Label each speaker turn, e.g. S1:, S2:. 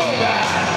S1: Superman!